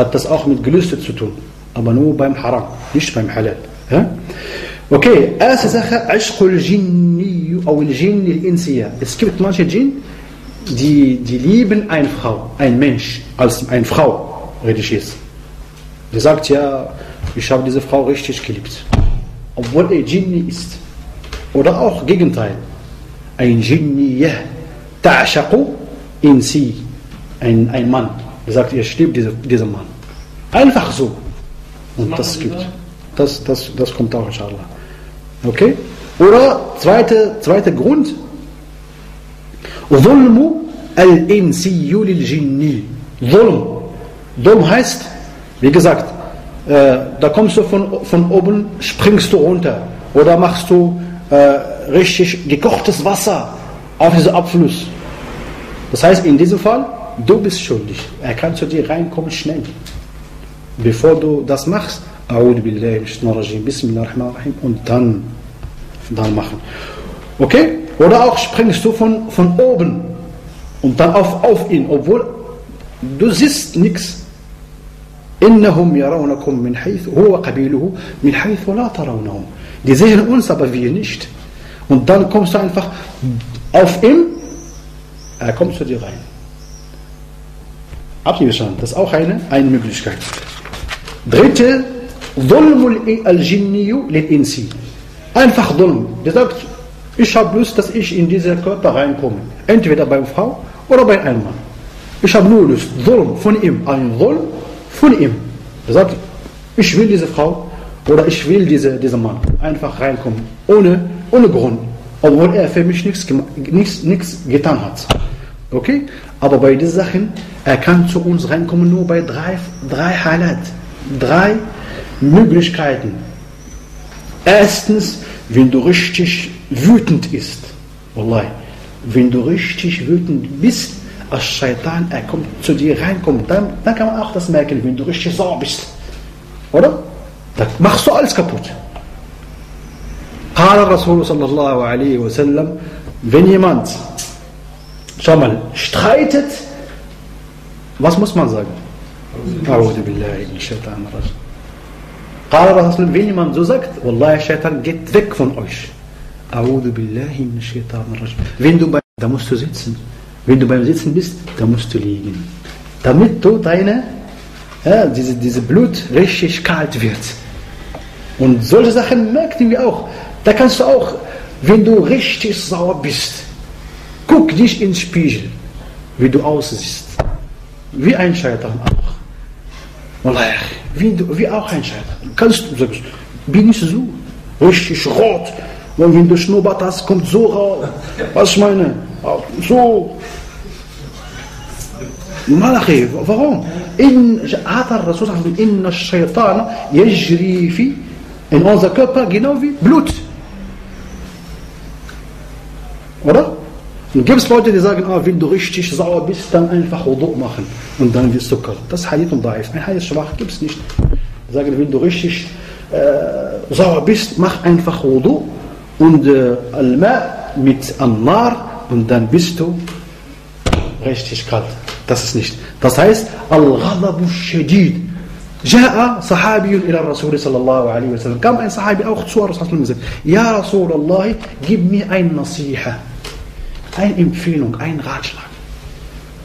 hat das auch mit Gelüste zu tun. Aber nur beim Haram, nicht beim Halal. Ja? Okay, erste Sache. Es gibt manche Jinn, die, die lieben eine Frau, ein Mensch, als eine Frau religiös. Die sagt ja, ich habe diese Frau richtig geliebt. Obwohl er Jinni ist. Oder auch Gegenteil. Ein Jinniyah. Ta'ashaqu insi. Ein, ein Mann. Er sagt, ich liebe diese, diesen Mann. Einfach so. Und das gibt. Das, das, das kommt auch, inshallah. Okay? Oder zweiter zweite Grund. Zulmu al-insiyu lil-jinni. Zulm. Zulm heißt, wie gesagt, äh, da kommst du von, von oben, springst du runter. Oder machst du äh, richtig gekochtes Wasser auf diesen Abfluss. Das heißt, in diesem Fall, du bist schuldig. Er kann zu dir reinkommen schnell Bevor du das machst, Bismillahirrahmanirrahim und dann, dann machen. Okay? Oder auch springst du von, von oben und dann auf, auf ihn, obwohl du siehst nichts. إنهم يرونكم من حيث هو قبيله من حيث لا ترونهم. Die sehen uns, aber wir nicht. Und dann kommst du einfach auf ihm, er kommt zu dir rein. Habt ihr verstanden? Das ist auch eine, eine Möglichkeit. Dritte, Dhulm al-Jinniyu lil-Insi. Einfach Dhulm. Der sagt, ich habe Lust, dass ich in diesen Körper reinkomme. Entweder bei Frau oder bei einem Mann. Ich habe nur Lust. Dhulm von ihm. Ein Dhulm von ihm. Er sagt, ich will diese Frau oder ich will diese, diesen Mann einfach reinkommen. Ohne, ohne Grund. Obwohl er für mich nichts, nichts, nichts getan hat. Okay? Aber bei diesen Sachen, er kann zu uns reinkommen nur bei drei, drei Halat Drei Möglichkeiten. Erstens, wenn du richtig wütend bist. Wallahi. Wenn du richtig wütend bist, als Shaitan, er kommt zu dir reinkommt, dann, dann kann man auch das merken, wenn du richtig sauer bist. Oder? Dann machst du alles kaputt. قال الرسول صلى الله عليه وسلم wenn jemand schau mal streitet was muss man sagen أعوذ بالله من الشيطان الرجيم قال الرسول wenn jemand so sagt Wallahi Shaitan geht weg von euch أعوذ بالله من الشيطان الرجيم wenn du bei da musst du sitzen wenn du beim Sitzen bist da musst du liegen damit du deine ja, diese, diese Blut richtig kalt wird und solche Sachen merken wir auch da kannst du auch, wenn du richtig sauer bist, guck dich ins Spiegel, wie du aussiehst. Wie ein والله يا أخي. في في اوخ ان شاء كلش زوج بين سزو وش شغوت وين فين شنو باتاس كنت زوغا واش ماينة؟ آه، شو ما أخي فهم إن عطى الرسول صلى الله عليه وسلم إن الشيطان يجري في إن أون ذا كوبا جينوفي بلوت. Und gibt es Leute, die sagen, ah, wenn du richtig sauer bist, dann einfach Wudu machen und dann wirst du kalt. Das Hadith und Daif. Ein Hadith schwach gibt es nicht. Die sagen, wenn du richtig äh, sauer bist, mach einfach Wudu und äh, Al-Ma mit An-Nar und dann bist du richtig kalt. Das ist nicht. Das heißt, Al-Ghadabu Shadid. جاء صحابي إلى الرسول صلى الله عليه وسلم كم ein Sahabi auch zu Rasul gesagt Ja Rasulallah gib mir eine Nasiha Eine Empfehlung, ein Ratschlag.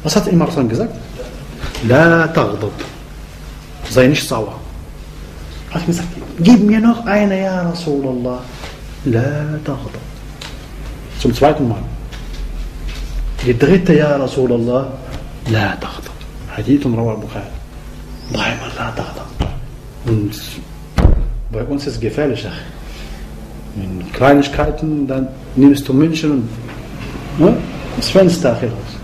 Was hat Imam Hassan gesagt? La taghdab. Sei nicht sauer. Hat gesagt, gib mir noch eine, ja Rasulallah. La taghdab. Zum zweiten Mal. Die dritte, ja Rasulallah. La taghdab. Hadith und Rawal Bukhari. Dreimal la taghdab. Und bei uns ist es gefährlicher. In Kleinigkeiten, dann nimmst du München und ne, das Fenster raus.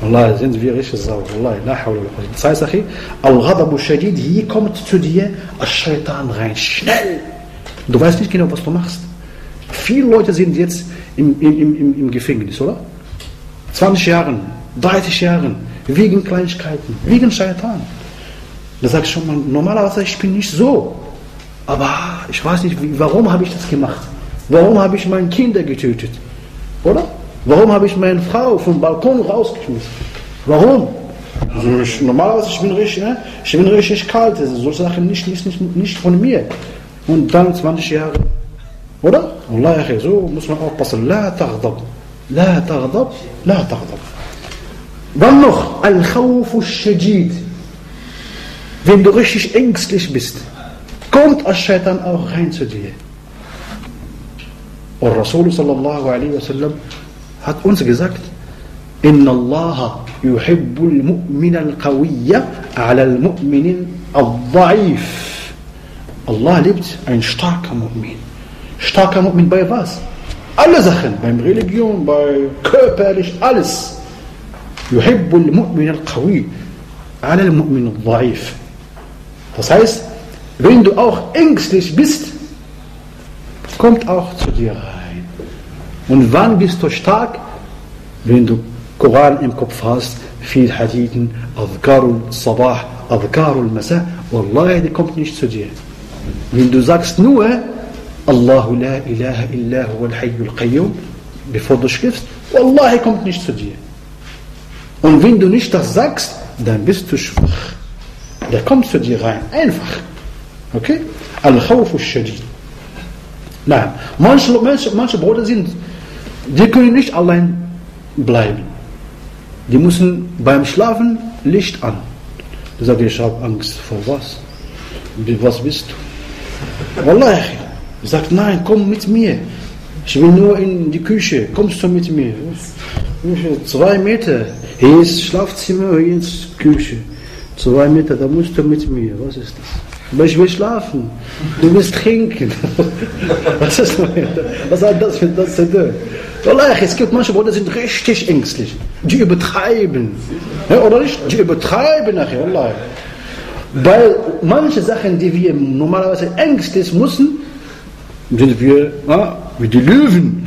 Wallah, sind wir richtig sauer. Wallah, la hawla wa Das heißt, Achi, Al-Ghadabu Shadid, hier kommt zu dir Al-Shaitan rein. Schnell! Du weißt nicht genau, was du machst. Viele Leute sind jetzt im, im, im, im Gefängnis, oder? 20 Jahren, 30 Jahren, wegen Kleinigkeiten, wegen Shaitan. Da sag ich schon mal, normalerweise ich bin nicht so. Aber ich weiß nicht, warum habe ich das gemacht? Warum habe ich meine Kinder getötet? Oder? Warum habe ich meine Frau vom Balkon rausgeschmissen? Warum? Also ich, normalerweise, ich bin richtig, ne? ich bin richtig kalt. Also solche Sachen nicht, nicht, nicht, von mir. Und dann 20 Jahre. Oder? Allah, so muss man aufpassen. La taghdab. La taghdab. La taghdab. Dann noch Al-Khawfu Shajid. Wenn du richtig ängstlich bist, kommt Ash-Shaitan auch rein zu dir. Und Rasul sallallahu alaihi wasallam hat uns gesagt, Inna Allah yuhibbul mu'min al-qawiyya ala al-mu'minin al-da'if. Allah liebt ein starker Mu'min. Starker Mu'min bei was? Alle Sachen, beim Religion, bei körperlich, alles. Yuhibbul mu'min al-qawi ala al-mu'min al-da'if. Das heißt, wenn du auch ängstlich bist, kommt auch zu dir Und wann bist du stark? Wenn du Koran im Kopf hast, viel Hadithen, Adhkarul Sabah, Adhkarul Masa, Wallahi, die kommt nicht zu dir. Wenn du sagst nur, Allahu la ilaha illa huwa al-hayyul qayyum, bevor du schläfst, Wallahi kommt nicht zu dir. Und wenn du nicht das sagst, dann bist du schwach. Der kommt zu dir rein. Einfach. Okay? Al-Khawfu Shadid. Nein. Manche, manche, manche Brüder sind, die können nicht allein bleiben. Die müssen beim Schlafen Licht an. Du sagst, ich habe Angst. Vor was? Was bist du? Wallah, ich sag, nein, komm mit mir. Ich will nur in die Küche. Kommst du mit mir? Zwei Meter. Hier ist Schlafzimmer, hier ist Küche. Zwei Meter, da musst du mit mir. Was ist das? Aber ich will schlafen. Du willst trinken. Was ist das? Was hat das für das zu tun? Wallah, es gibt manche Leute, die sind richtig ängstlich. Die übertreiben. Ja, oder nicht? Die übertreiben nachher, Wallah. Bei manchen Sachen, die wir normalerweise ängstlich müssen, sind wir ja, wie die Löwen.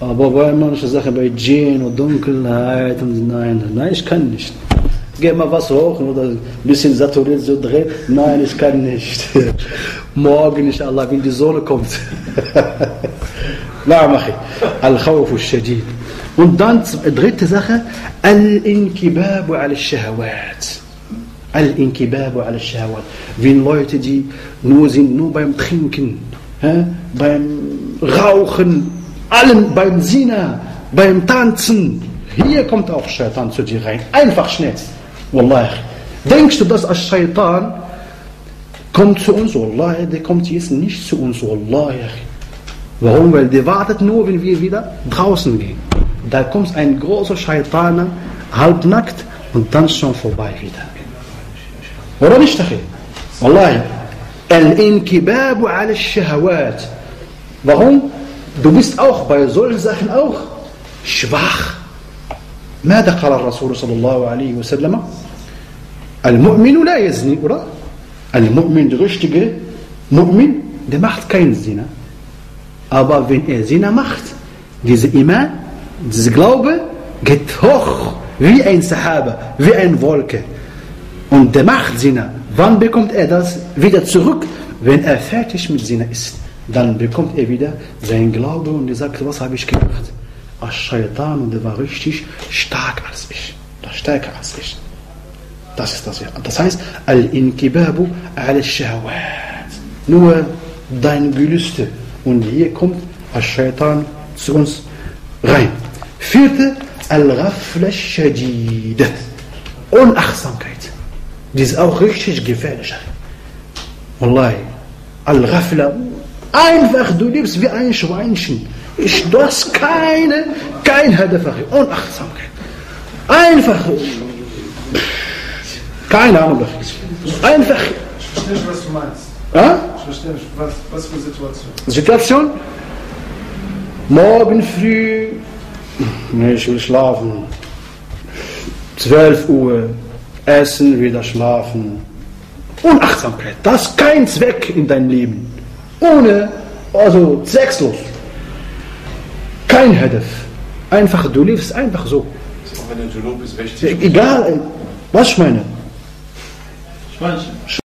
Aber bei manchen Sachen, bei Djinn und Dunkelheit und nein, nein, ich kann nicht geh mal was hoch oder ein bisschen saturiert so drehen. Nein, ich kann nicht. Morgen, nicht, Allah, wenn die Sonne kommt. Na, mache. al shadid. Und dann dritte Sache, Al-Inkibabu al-Shahawat. Al-Inkibabu al-Shahawat. Wie Leute, die nur sind, nur beim Trinken, hä? beim Rauchen, allen beim Sina, beim Tanzen, hier kommt auch Shaitan zu dir rein. Einfach schnell. Wallah denkst du dass als Shaitan kommt zu uns Wallah der kommt jetzt nicht zu uns Wallah Warum? Weil der wartet nur, wenn wir wieder draußen gehen. Da kommt ein großer Scheitaner, halbnackt und dann schon vorbei wieder. Oder nicht, Tachir? Wallahi. Al-Inkibabu al-Shahawat. Warum? Du bist auch bei solchen Sachen auch schwach. ماذا قال الرسول صلى الله عليه وسلم؟ المؤمن لا يزني. ولا المؤمن دغش مؤمن دي ماخت كاين الزنا أبا فين اي زنا ماخت؟ دي إيمان دي زغلوب جت هوخ. في أين سحابة؟ في أين فولكة؟ اون دي ماخت زنا. فان بيكومت اي داس فيدا تسوك وين أفاتش من زنا است dann bekommt er wieder sein Glaube und er sagt, was habe ich gemacht? Als Shaitan und er war richtig stark als ich. Das stärker als ich. Das ist das. Das heißt, Al-Inkibabu al-Shahwat. Nur dein Gelüste und hier kommt Al-Shaitan zu uns rein. Vierte, Al-Ghafla. Unachtsamkeit. Die ist auch richtig gefährlich. Wallahi. Al-Ghafla. Einfach, du lebst wie ein Schweinchen. Ich, du hast keine, kein Hadaf. Unachtsamkeit. Einfach. Keine Ahnung. Einfach. Ich verstehe nicht, was du meinst. Ja? Ich verstehe nicht, was, was für Situation. Situation? Morgen früh, nee, ich will schlafen. 12 Uhr, essen, wieder schlafen. Unachtsamkeit, das ist kein Zweck in deinem Leben. Ohne, also zweckslos. Kein Hadaf. Einfach, du lebst einfach so. Auch wenn der Junub ist, wäscht sich. Egal, was ich meine. Schweinchen.